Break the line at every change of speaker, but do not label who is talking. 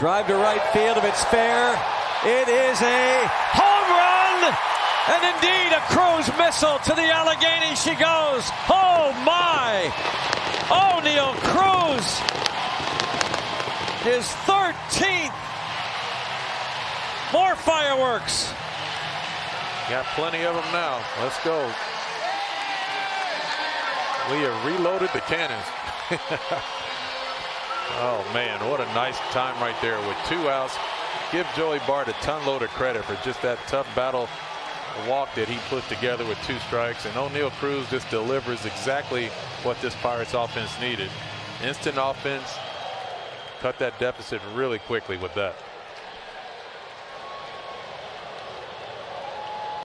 Drive to right field if it's fair. It is a home run! And indeed, a cruise missile to the Allegheny she goes. Oh my! Oneil Cruz, his 13th. More fireworks.
Got plenty of them now. Let's go. We have reloaded the cannons. oh man, what a nice time right there with two outs. Give Joey Bart a ton load of credit for just that tough battle walk that he put together with two strikes. And Oneil Cruz just delivers exactly what this Pirates offense needed. Instant offense. Cut that deficit really quickly with that.